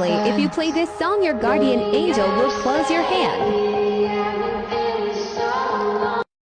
If you play this song, your guardian angel will close your hand.